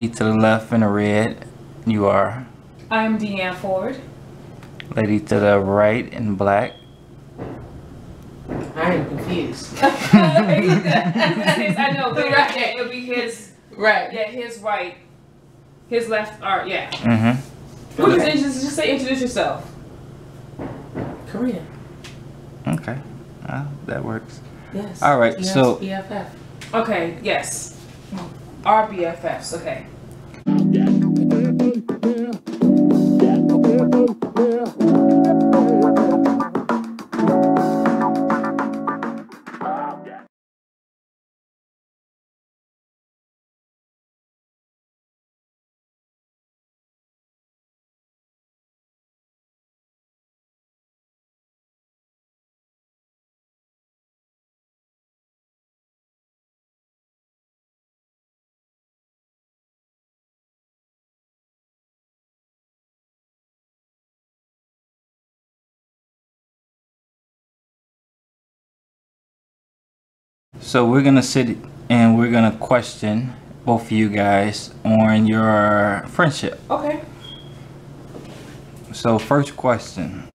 to the left in the red, you are. I'm Deann Ford. Lady to the right in black. I am confused. I know, but right. yeah, it'll be his. Right. Yeah, his right. His left. Or yeah. Mm-hmm. What is just, just say introduce yourself. Corina. Okay. Uh, that works. Yes. All right, Yes, so- BFF. Okay. Yes. Our BFFs. Okay. Yeah. So we're gonna sit and we're gonna question both of you guys on your friendship. Okay. So first question.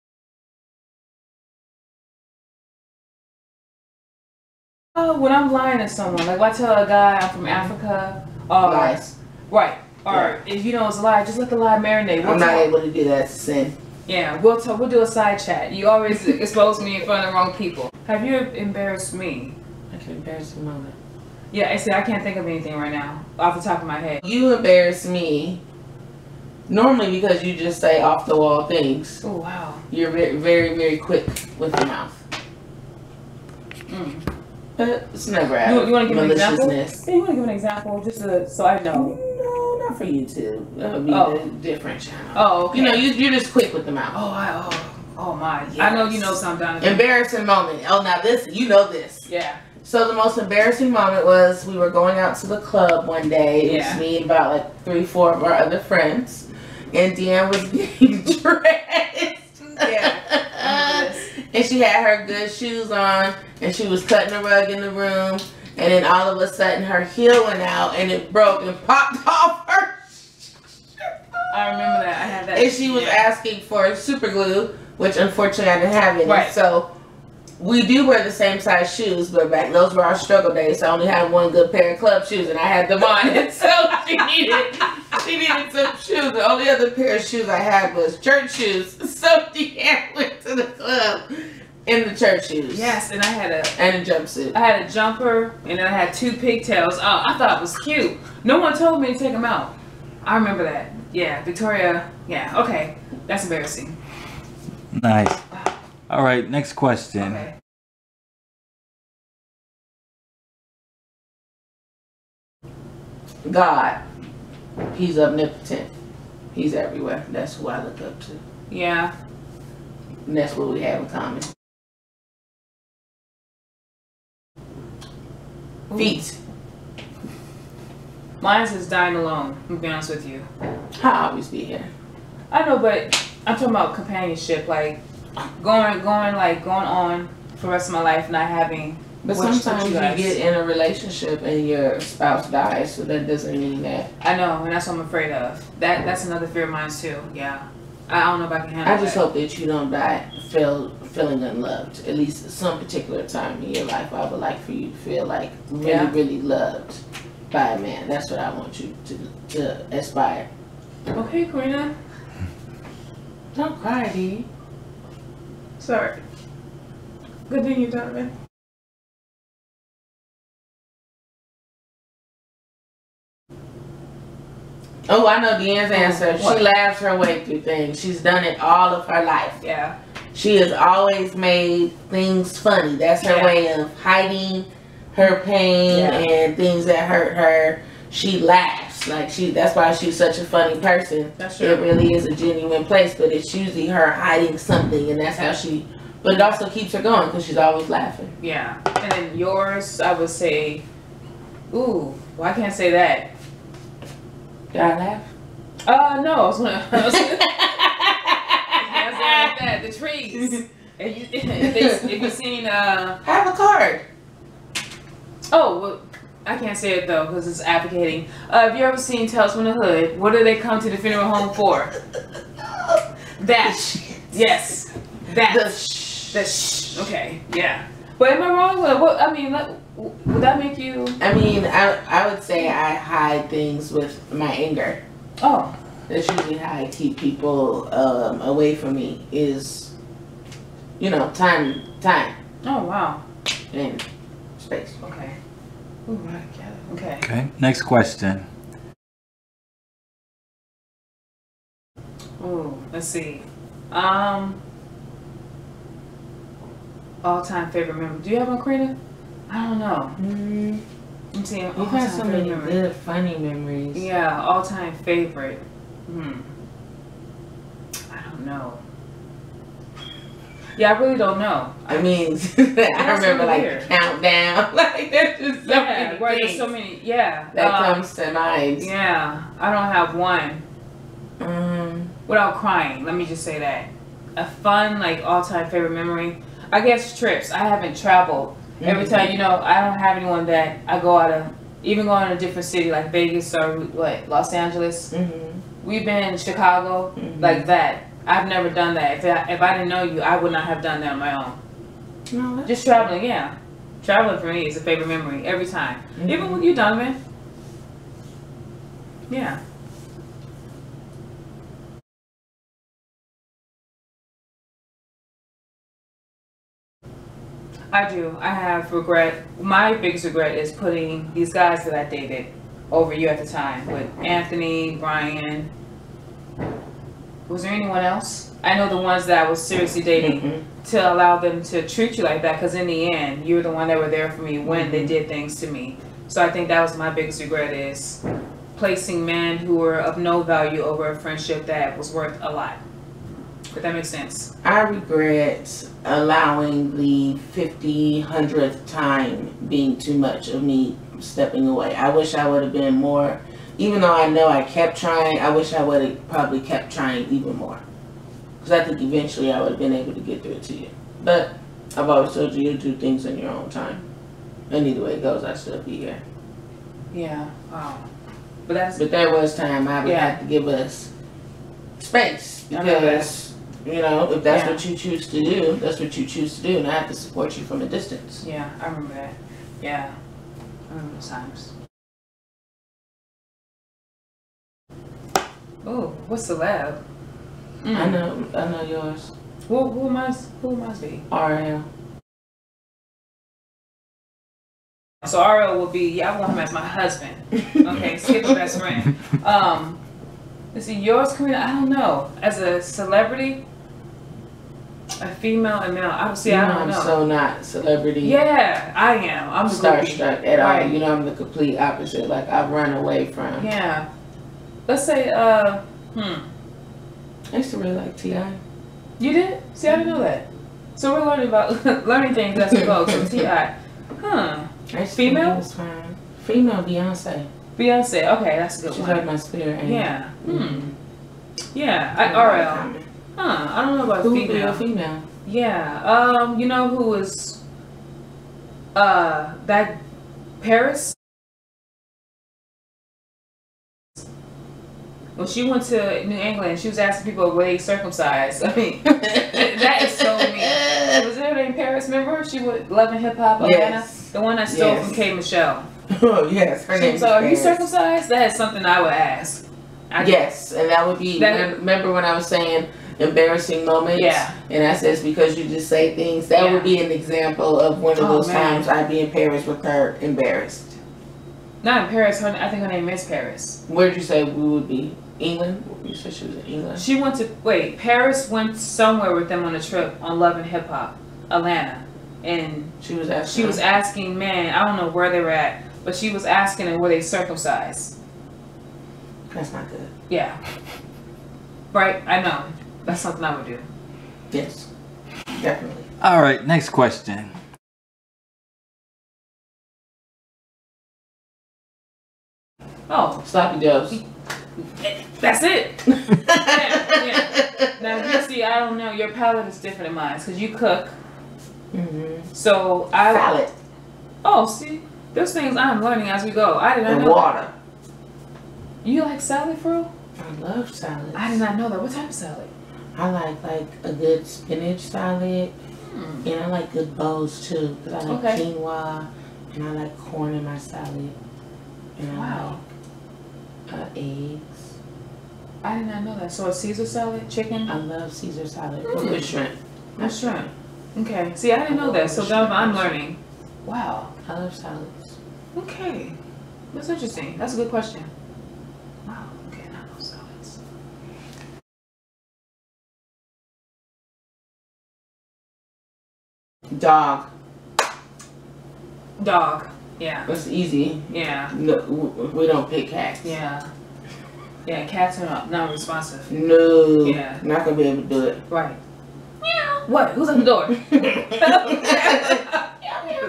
Uh, when I'm lying to someone, like if I tell a guy I'm from Africa, or Lies. right, or if you know it's a lie, just let the lie marinate. We'll I'm not able to do that. It's a sin. Yeah, we'll talk. We'll do a side chat. You always expose me in front of the wrong people. Have you embarrassed me? I can embarrass a moment. Yeah, I see. I can't think of anything right now off the top of my head. You embarrass me. Normally because you just say off the wall things. Oh wow. You're very, very, very quick with your mouth. Mm. But it's never out You, you want to give an example? Yeah, you want to give an example just to, so I know. No, not for you two. That would be Oh. the different channel. Oh, okay. You know, you, you're just quick with the mouth. Oh, I, oh, oh my. I know you know sometimes. Embarrassing moment. Oh, now this, you know this. Yeah. So the most embarrassing moment was we were going out to the club one day. It Yeah. was me and about like three, four of our other friends, and Deann was getting dressed. Yeah. I remember this. and she had her good shoes on, and she was cutting a rug in the room. And then all of a sudden, her heel went out, and it broke and popped off her. I remember that. I had that. And she was yeah. asking for super glue, which unfortunately I didn't have any. Right. So we do wear the same size shoes, but back those were our struggle days. So I only had one good pair of club shoes, and I had them on. And so she needed she needed some shoes. The only other pair of shoes I had was church shoes. So Deann went to the club in the church shoes. Yes, and I had a. And a jumpsuit. I had a jumper and then I had two pigtails. Oh, I thought it was cute. No one told me to take them out. I remember that. Yeah, Victoria. Yeah, okay. That's embarrassing. Nice. All right, next question. Okay. God. He's omnipotent. He's everywhere. That's who I look up to. Yeah. And that's what we have in common. Feet. Mine is dying alone, to be honest with you. I'll always be here. I know, but I'm talking about companionship, like going, going, like going on for the rest of my life, not having. But what- what sometimes you, guys- get in a relationship and your spouse dies, so that doesn't mean that. I know, and that's what I'm afraid of. That that's another fear of mine too. Yeah, I don't know if I can handle I just that. hope that you don't die feel feeling unloved. At least some particular time in your life, I would like for you to feel like really, Yeah. really loved by a man. That's what I want you to to aspire. Okay, Corina. Don't cry, D. Sorry. Good thing you Donovan. Oh, I know Deann's oh, answer. What? She laughs her way through things. She's done it all of her life. Yeah. She has always made things funny. That's her Yeah. way of hiding her pain Yeah. and things that hurt her. She laughs. Like she that's why she's such a funny person. That's true. It really is a genuine place, but it's usually her hiding something and that's how she but it also keeps her going because she's always laughing. Yeah. And then yours, I would say, ooh, well, I can't say that. Did I laugh? Uh, no, I was gonna. I was gonna I like that. The trees. If you, if, they, if you seen, uh, Have a card. oh, well, I can't say it though because it's advocating. Uh, have you ever seen Tales from the Hood? What do they come to the funeral home for? That. Yes. That. The sh- The sh. Okay. Yeah. But am I wrong? What? I mean, would that make you? I mean, I I would say I hide things with my anger. Oh. That's usually how I keep people um, away from me. Is you know time, time, Oh wow. and space. Okay. Ooh, right. Yeah. Okay. Okay. Next question. Ooh. Let's see. Um. All-time favorite memory. Do you have one, Corina? I don't know. Mm, I'm seeing you've all-time had so many memory. good, funny memories. Yeah, all-time favorite. Hmm. I don't know. Yeah, I really don't know. I mean, I remember like weird. countdown. like there's just so Yeah, many right. There's so many. Yeah. that um, comes to mind. Yeah, I don't have one Um, without crying. Let me just say that. A fun, like, all-time favorite memory. I guess trips. I haven't traveled. Every Mhm. time, you know, I don't have anyone that I go out of, even going to a different city like Vegas or what, Los Angeles. mhm, We've been in Chicago, mhm. like that. I've never done that. If I, if I didn't know you, I would not have done that on my own. No, Just traveling, yeah. Traveling for me is a favorite memory every time. Mhm. Even with you, Donovan. Yeah. I do. I have regret. My biggest regret is putting these guys that I dated over you at the time with Anthony, Brian. Was there anyone else? I know the ones that I was seriously dating Mhm. to allow them to treat you like that because in the end you were the one that were there for me when they did things to me so i think that was my biggest regret is placing men who were of no value over a friendship that was worth a lot if that makes sense I regret allowing the 50, 100th time being too much of me stepping away. I wish I would have been more, even though I know I kept trying, I wish I would have probably kept trying even more. Because I think eventually I would have been able to get through it to you. But I've always told you to do things in your own time. And either way it goes, I still be here. yeah wow but that's But there was time I would Yeah. have to give us space because you know if that's Yeah. what you choose to do, that's what you choose to do, and I have to support you from a distance. yeah i remember that yeah i remember those times oh what's the lab Mm. I know, I know yours. who, who am i who am i be RL. So RL will be, yeah, I want him as my husband. Okay, skip a best friend. Um, let's see, yours, Corina, I don't know. As a celebrity, a female and male, I see, you I know don't I'm know. so not celebrity yeah, I am. I'm the groupie. starstruck at all. Right. You know I'm the complete opposite. Like I've run away from. Yeah. Let's say, uh, hmm. I used to really like Ti. You did? See, I didn't know that. So we're learning about learning things as we go. So T.I. Huh. Female? think was fine. Female Beyonce. Beyonce. Okay, that's a good She's one. like my spirit. Yeah. Hmm. Mhm. Yeah. I, RL. Huh. I don't know about Who female. female? Yeah. Um, you know who was uh that Paris? When she went to New England, she was asking people were they circumcised. I mean, that is so mean. Was her name Paris? Remember? She was Love and Hip Hop, Atlanta. Yes. The one I stole Yes. from K Michelle. Oh yes, her She name is "Are you circumcised?" That is something I would ask. I, Yes, and that would be. That- remember when I was saying embarrassing moments? Yeah. And I says because you just say things. That Yeah. would be an example of one of Oh, those man. times I'd be in Paris with her embarrassed. Not in Paris. Her, I think her name is Paris. Where did you say we would be? England. You said she was in England. She went to wait. Paris went somewhere with them on a trip on Love and Hip Hop, Atlanta, and She was asking. she was asking men. I don't know where they were at, but she was asking them were they circumcised. That's not good. Yeah. Right. I know. That's something I would do. Yes. Definitely. All right, next question. Oh, Sloppy Joes. That's it. yeah. Now you see, I don't know. Your palate is different than mine because you cook. Mm-hmm. So I. Salad. Oh, see. Those things I'm learning as we go. I did not And know. that. water. You like salad, real? I love salad. I did not know that. What type of salad? I like like a good spinach salad, Hmm. and I like good bowls too. Cause I like Okay. quinoa, and I like corn in my salad, and Wow. I like uh, eggs. I did not know that. So a Caesar salad, chicken, I love Caesar salad Mm. with shrimp. and shrimp. Okay. See, I didn't know that. So now I'm learning. Wow. I love salads. Okay. That's interesting. That's a good question. Wow. Okay, not those salads. Dog. Dog. Yeah. It's easy. Yeah. No, we don't pick cats. Yeah. Yeah. Cats are not, not responsive. No. Yeah. Not gonna be able to do it. Right. Meow. What? Who's at the door?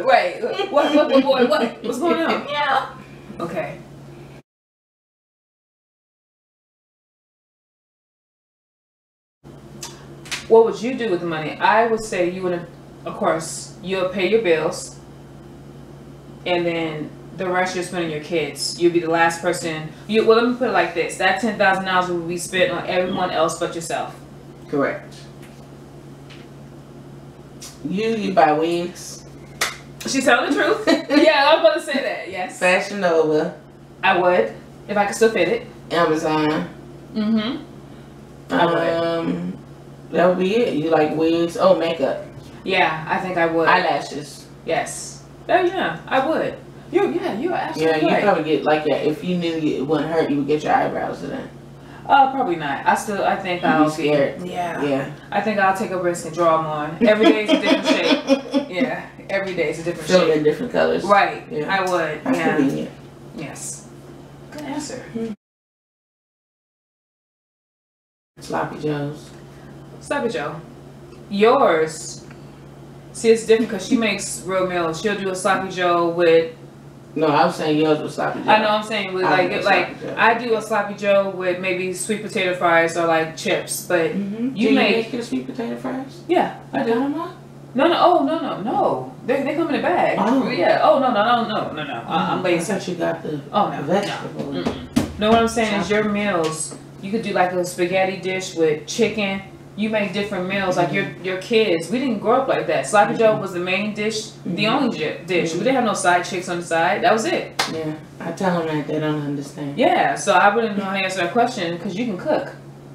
Wait. What? What? What? Boy? What? What's going on? Meow. Okay. What would you do with the money? I would say you would, of course, you'll pay your bills, and then the rest you're spending on your kids. You'll be the last person. You well, let me put it like this: that ten thousand dollars will be spent on everyone else but yourself. Correct. You you buy wigs. She's telling the truth. yeah, I was about to say that. Yes, Fashion Nova, I would if I could still fit it. Amazon. Mm-hmm. I would. Um, that would be it. You like wigs? Oh, makeup, Yeah, I think I would. eyelashes. yes. Oh yeah, I would. You yeah, you're Yeah, absolutely you right. probably get like that. If you knew it wouldn't hurt, you would get your eyebrows done. Uh, probably not. I still I think You'd be I'll scared. Be, yeah. Yeah. I think I'll take a risk and draw them on. Every day is a different shape. Yeah, every day is a different Fill shape. in different colors. Right. Yeah. I would. That's yeah. convenient. Yes. Good answer. Sloppy Joes. Stop it, Joe. Yours. See, it's different because she makes real meals. She'll do a sloppy Joe with. No, I was saying yours was sloppy Joe. I know I'm saying with I like do a like. I do a sloppy Joe with maybe sweet potato fries or like chips, but Mm-hmm. You You make- make your sweet potato fries? yeah, I I do. don't. No, no, oh no, no, no. They they come in a bag. Oh. Yeah. Oh no, no, no, no, no, no. I, I'm I lazy. thought you got the Oh no, no. vegetable. Mm-mm. No, what I'm saying is your meals. You could do like a spaghetti dish with chicken. You make different meals, like your your kids. We didn't grow up like that. Sloppy Joe was the main dish, the Mhm. only dish. We didn't have no side chicks on the side. That was it. Yeah, I tell them that they don't understand. Yeah. So I wouldn't know how to answer that question because you can cook.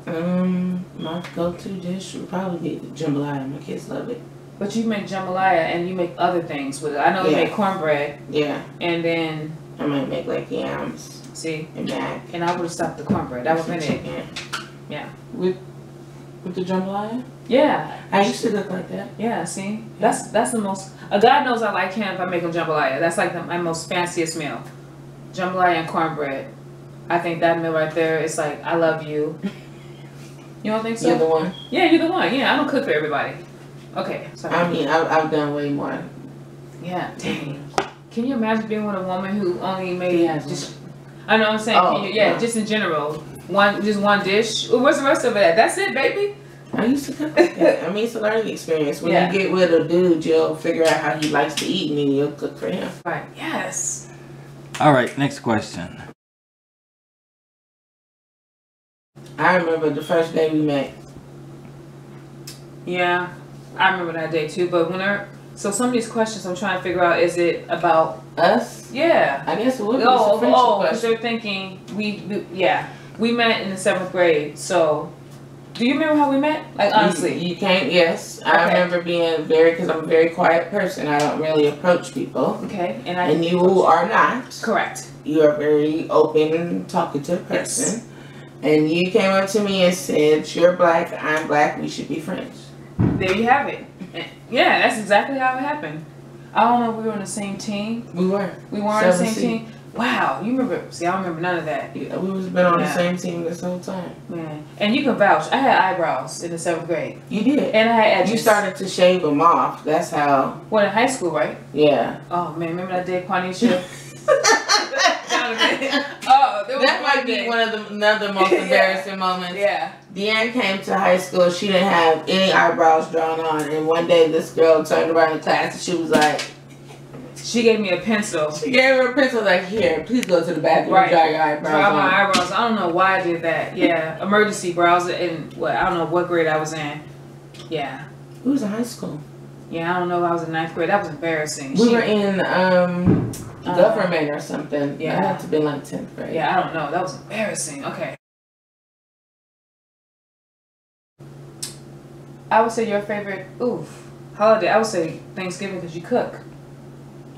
Um, my go-to dish would probably be jambalaya. My kids love it. But you make jambalaya and you make other things with it. I know you Yeah. make cornbread Yeah, and then I might make like yams see, and mac. and I would have stopped the cornbread. That was it. Yeah. With the jambalaya? Yeah. I used to look like that. Yeah, see, that's that's the most. A God knows I like him if I make him jambalaya. That's like the, my most fanciest meal, jambalaya and cornbread. I think that meal right there is like I love you. You don't think so? You're the one. yeah, you're the one. Yeah, I don't cook for everybody. Okay, sorry. I mean, I've, I've done way more. yeah, dang. Can you imagine being with a woman who only made Yeah. just? I know what I'm saying. Oh, Can you- yeah, yeah. just in general, one just one dish. What's the rest of it? That's it, baby. I used to cook like that. I mean, it's a learning experience. When Yeah. you get with a dude, you'll figure out how he likes to eat, and then you'll cook for him. Right. Yes. All right, next question. I remember the first day we met. Yeah, I remember that day too. But when I so some of these questions I'm trying to figure out is it about Us? yeah I guess it would be oh a friendship oh because they're thinking we, we yeah we met in the seventh grade so do you remember how we met like honestly You, you can't, yes. I remember being very, because I'm a very quiet person. I don't really approach people. okay and I And you are not. correct You are a very open, and talkative Yes. person. And you came up to me and said, You're black, I'm black, we should be friends. there you have it eh, yeah that's exactly how it happened I don't know if we were on the same team We were. we weren't on the same 7C. team wow you remember see I don't remember none of that Yeah, we was been on Yeah. the same team this whole time. man and you can vouch I had eyebrows in the seventh grade You did. and I had edges You started to shave them off. That's how, What in high school, right? yeah. Oh man, remember that day, Quanisha? Oh, That might be day. one of the another most Yeah. embarrassing moments. Yeah. Deann came to high school. She didn't have any eyebrows drawn on, and one day this girl turned around in class and she was like, She gave me a pencil. She gave her a pencil like, here, please go to the bathroom Right. and dry your eyebrows. Draw my eyebrows. I don't know why I did that. Yeah, emergency brows in what I don't know what grade I was in. Yeah, We was in high school. yeah, I don't know. if I was in ninth grade. That was embarrassing. We She- were in um Uh, government or something. yeah. That had to be like tenth grade. Yeah, I don't know. That was embarrassing. Okay. I would say your favorite oof holiday. I would say Thanksgiving because you cook.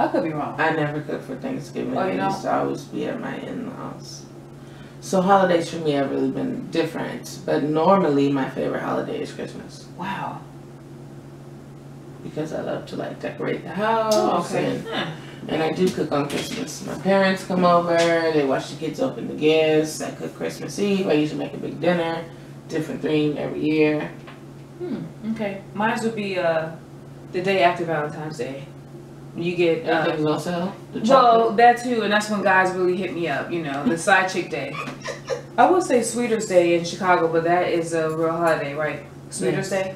I could be wrong. I never cook for Thanksgiving. Oh, you I know? used to always be at my in-laws. So holidays for me have really been different. But normally my favorite holiday is Christmas. Wow. Because I love to like decorate the house Oh, okay. and, Huh. and I do cook on Christmas. My parents come over, they watch the kids open the gifts, I cook Christmas Eve, I usually make a big dinner, different theme every year. Hmm. Okay. Mine would be uh the day after Valentine's Day. You get uh, Everything's on sale. Well, that too, and that's when guys really hit me up, you know, the side chick day. I would say Sweeter's Day in Chicago, but that is a real holiday, right? Sweeter's Day?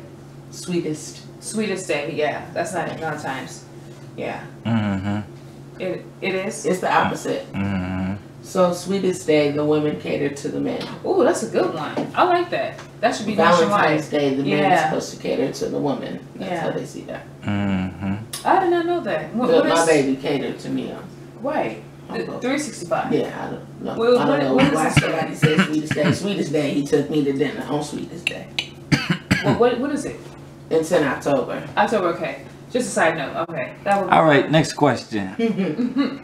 sweetest. Sweetest Day, yeah. That's not at Valentine's. Yeah. Mm-hmm. It it is. It's the opposite. Mm-hmm. So sweetest day, the women cater to the men. Ooh, that's a good one. I like that. That should be nationwide. Valentine's Day, the men are supposed to cater to the woman. That's Yeah. how they see that. Mm-hmm. I did not know that. What, what my is baby catered to me. right? Three sixty five. Yeah, I don't know. Well, I don't know what is why somebody said sweetest day. Sweetest day, he took me to dinner on sweetest day. Well, what what is it? It's in October. October. Okay. Just a side note. Okay. That would. Be All right, fun. next question.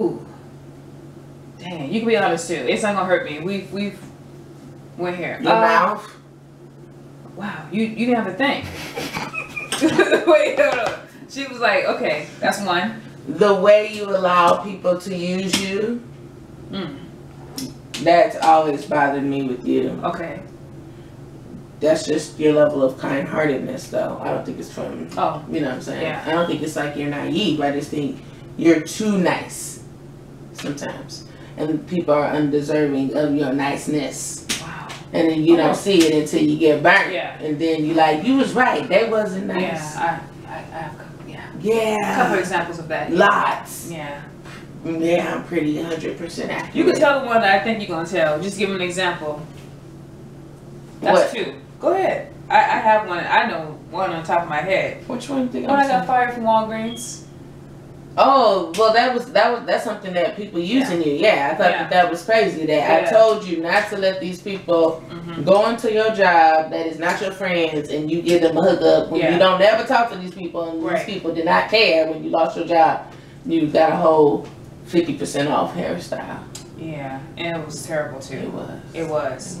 Ooh. Dang, you can be honest too. It's not gonna hurt me. We've we've went here. Your Uh, mouth. Wow, you you didn't have a thing. Wait, hold on. She was like, okay, that's one. The way you allow people to use you. Mm, That's always bothered me with you. okay. That's just your level of kind heartedness, though. I don't think it's from, Oh, you know what I'm saying? Yeah. I don't think it's like you're naive. I just think you're too nice sometimes. And people are undeserving of your niceness. And then you Okay. don't see it until you get burnt. Yeah. And then you like, you was right. They wasn't nice. Yeah, I, I, I have a couple, yeah. A couple Yeah. examples of that. Lots. Yeah. Yeah, I'm pretty 100% accurate. You can tell the one that I think you're gonna tell. Just give an example. That's What? two. Go ahead. I, I have one. I know one on top of my head. Which one do you think When I'm I got saying? fired from Walgreens. Oh, well, that was that was that's something that people using you. Yeah, I thought Yeah. that that was crazy. That I told you not to let these people Mm-hmm. go into your job that is not your friends, and you give them a hookup when Yeah. you don't ever talk to these people, and Right. these people did not care when you lost your job. You got a whole fifty percent off hairstyle. Yeah, and it was terrible too. It too. was. It was.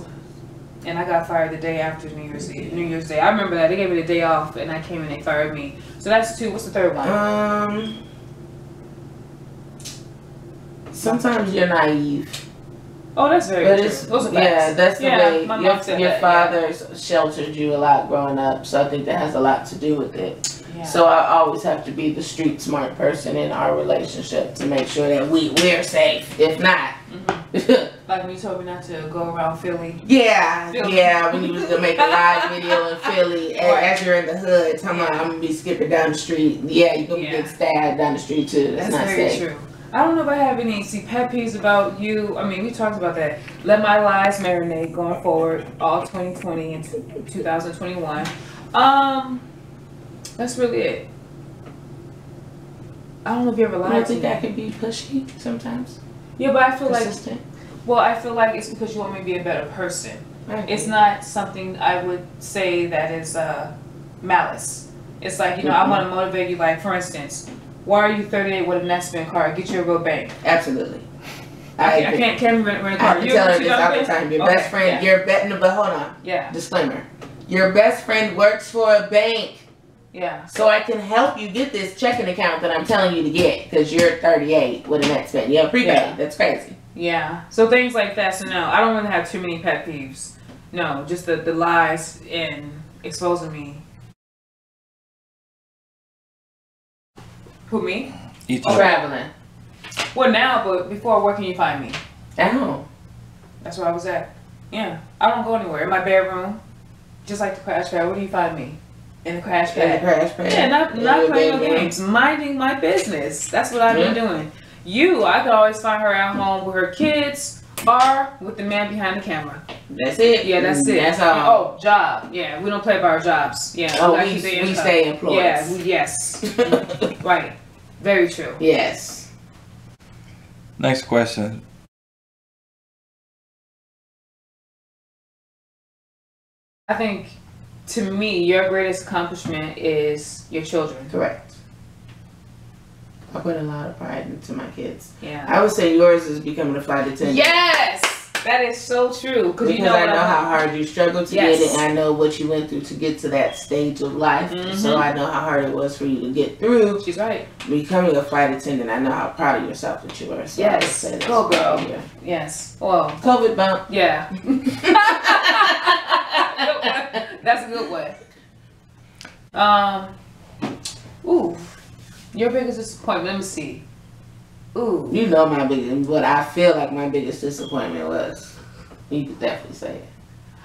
And I got fired the day after New Year's Eve, New Year's Day. I remember that they gave me the day off, and I came and they fired me. So that's two. What's the third one? Um. Sometimes you're naive. oh, that's very But true. it's Those yeah, that's the Yeah, way your, your that, yeah. father sheltered you a lot growing up, so I think that has a lot to do with it. Yeah. So I always have to be the street smart person in our relationship to make sure that we we're safe. If not, Mhm. Like when you told me not to go around Philly. yeah, Philly. yeah. When you was gonna make a live video in Philly, a- Right. as you're in the hood, about Yeah. I'm gonna be skipping down the street. Yeah, you're gonna Yeah. get stabbed down the street too. That's, That's not very safe. true. I don't know if I have any see pet peeves about you. I mean, we talked about that. Let my lies marinate going forward, all 2020 and 2021. Um, that's really it. I don't know if you ever I lied to think me. I can be pushy sometimes. Yeah, but I feel like, Persistent. well, I feel like it's because you want me to be a better person. Right. It's not something I would say that is uh, malice. It's like, you know, I want to motivate you. Like, for instance, why are you 38 with a Netspend car? Get you a real bank. Absolutely. I, I, can't, I can't, can't rent, rent a I car. have to You tell her this all the time. Your Okay, best friend, yeah. your bet, no, but hold on. Yeah, Disclaimer. Your best friend works for a bank, yeah, so I can help you get this checking account that I'm telling you to get because you're 38 with an expert. You have prepaid. Yeah. That's crazy. yeah. So things like that. So no, I don't want really to have too many pet peeves. No, just the, the lies and exposing me. Who me? Each Oh. Traveling. Well, now, but before where can you find me? At home. That's where I was at. Yeah, I don't go anywhere. In my bedroom, just like the crash pad. Where do you find me? in the crash in the pad. crash pad. Yeah, not In not playing no games, minding my business. That's what I've been doing. You, I could always find her at home with her kids or with the man behind the camera. That's it. Yeah, that's it. That's all. Oh, job. Yeah, we don't play by our jobs. Yeah. Oh, gotta we, keep we stay employed. Yeah. We, yes. right. Very true. yes. Next question. I think, to me, your greatest accomplishment is your children. Correct. I put a lot of pride into my kids. Yeah. I would say yours is becoming a flight attendant. Yes, that is so true. Because you know I know I how hard you struggled to Yes. get it, and I know what you went through to get to that stage of life. Mhm. So I know how hard it was for you to get through She's right. becoming a flight attendant. I know how proud of yourself that you were. So Yes. Go, girl. yeah. Yes. Well, COVID bump. yeah. That's a good one. Um. Your biggest disappointment. Let me see. Ooh. You know my biggest, what I feel like my biggest disappointment was. You could definitely say it.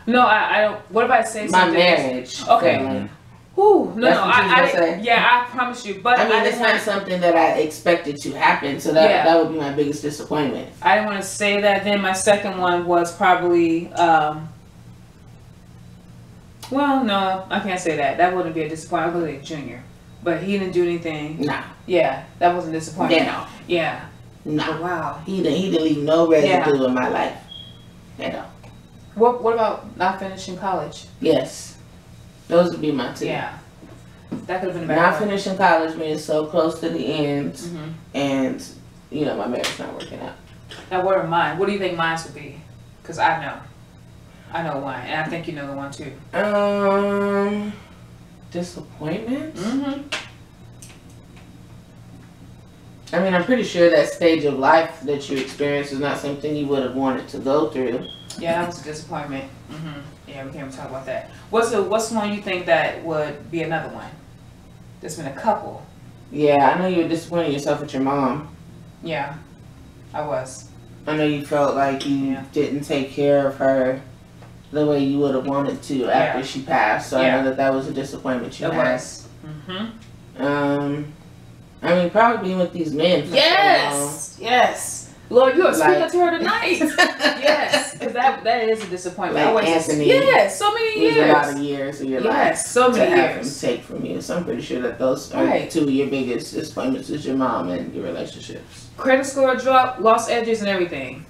No, I, I don't. What if I say My marriage. Okay. Ooh, no, That's no, I, I yeah, I promise you. But I mean, I, it's didn't something that I expected to happen, so that Yeah. that would be my biggest disappointment. I didn't want to say that. Then my second one was probably. Um, well, no, I can't say that. That wouldn't be a disappointment. I was a junior, but he didn't do anything. Nah, Yeah, that wasn't disappointing. yeah, Yeah. no, Oh, no. wow. He didn't. He didn't leave no residue in my life. You know. What What about not finishing college? Yes, those would be my two. Yeah. That could have been a Not bad one. finishing college, means so close to the end, Mhm. and you know my marriage not working out. Now, what are mine? What do you think mine would be? Because I know. I know one, and I think you know the one too. Um, disappointment. Mm-hmm. I mean, I'm pretty sure that stage of life that you experienced is not something you would have wanted to go through. Yeah, that was a disappointment. Mm-hmm. Yeah, we can't even talk about that. What's the What's one you think that would be another one? There's been a couple. Yeah, I know you were disappointed yourself with your mom. Yeah, I was. I know you felt like you Yeah. didn't take care of her the way you would have wanted to after Yeah. she passed. So I know that that was a disappointment you It had. was. Mm-hmm. Um, I mean, probably being with these men. For Yes. Yes. Lord, you are speaking to her tonight. Yes, because that that is a disappointment. Like was Anthony. Yes, so many was a lot of years of your life. Yes, so to many have years. take from you. So I'm pretty sure that those are Right. two of your biggest disappointments is your mom and your relationships. Credit score dropped, lost edges, and everything.